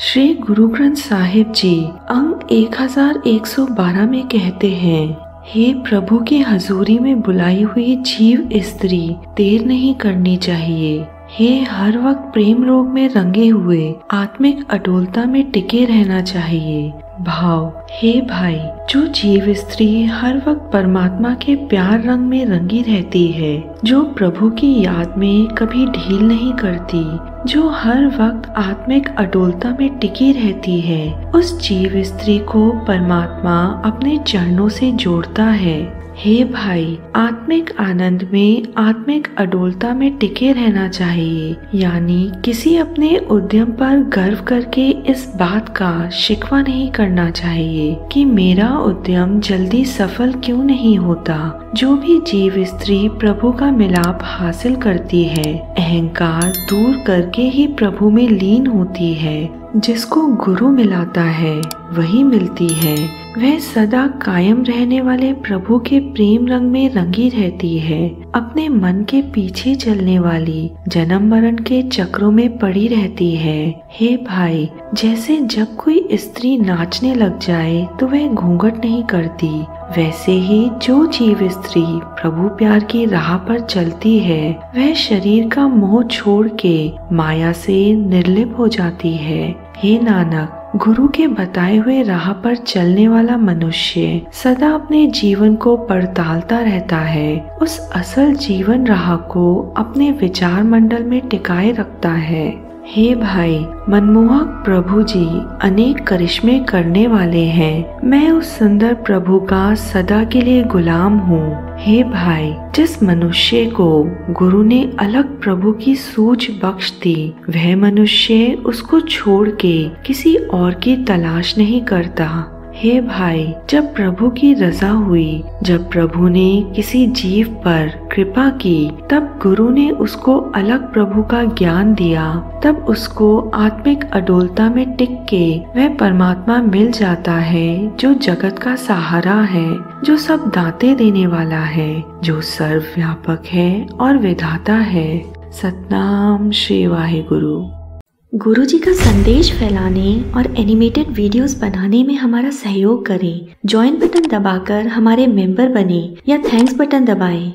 श्री गुरु ग्रंथ साहिब जी अंग 1112 में कहते हैं, हे प्रभु की हजूरी में बुलाई हुई जीव स्त्री, देर नहीं करनी चाहिए। हे हर वक्त प्रेम रोग में रंगे हुए, आत्मिक अडोलता में टिके रहना चाहिए। भाव, हे भाई, जो जीव स्त्री हर वक्त परमात्मा के प्यार रंग में रंगी रहती है, जो प्रभु की याद में कभी ढील नहीं करती, जो हर वक्त आत्मिक अटोलता में टिकी रहती है, उस जीव स्त्री को परमात्मा अपने चरणों से जोड़ता है। हे भाई, आत्मिक आनंद में, आत्मिक अडोलता में टिके रहना चाहिए। यानी किसी अपने उद्यम पर गर्व करके इस बात का शिकवा नहीं करना चाहिए कि मेरा उद्यम जल्दी सफल क्यों नहीं होता। जो भी जीव स्त्री प्रभु का मिलाप हासिल करती है, अहंकार दूर करके ही प्रभु में लीन होती है। जिसको गुरु मिलाता है, वही मिलती है। वह सदा कायम रहने वाले प्रभु के प्रेम रंग में रंगी रहती है, अपने मन के पीछे चलने वाली जन्म मरण के चक्रों में पड़ी रहती है। हे भाई, जैसे जब कोई स्त्री नाचने लग जाए तो वह घूंघट नहीं करती। वैसे ही जो जीव स्त्री प्रभु प्यार की राह पर चलती है, वह शरीर का मोह छोड़ के माया से निर्लिप हो जाती है। हे नानक गुरु के बताए हुए राह पर चलने वाला मनुष्य सदा अपने जीवन को पड़तालता रहता है। उस असल जीवन राह को अपने विचार मंडल में टिकाए रखता है। हे भाई, मनमोहक प्रभु जी अनेक करिश्मे करने वाले हैं। मैं उस सुंदर प्रभु का सदा के लिए गुलाम हूँ। हे भाई, जिस मनुष्य को गुरु ने अलग प्रभु की सूझ बख्श दी, वह मनुष्य उसको छोड़ के किसी और की तलाश नहीं करता। हे भाई, जब प्रभु की रजा हुई, जब प्रभु ने किसी जीव पर कृपा की, तब गुरु ने उसको अलग प्रभु का ज्ञान दिया। तब उसको आत्मिक अडोलता में टिक के वह परमात्मा मिल जाता है, जो जगत का सहारा है, जो सब दाते देने वाला है, जो सर्वव्यापक है और विधाता है। सतनाम श्री वाहे गुरु गुरु जी का संदेश फैलाने और एनिमेटेड वीडियोस बनाने में हमारा सहयोग करें ज्वाइन बटन दबाकर हमारे मेंबर बने या थैंक्स बटन दबाएँ।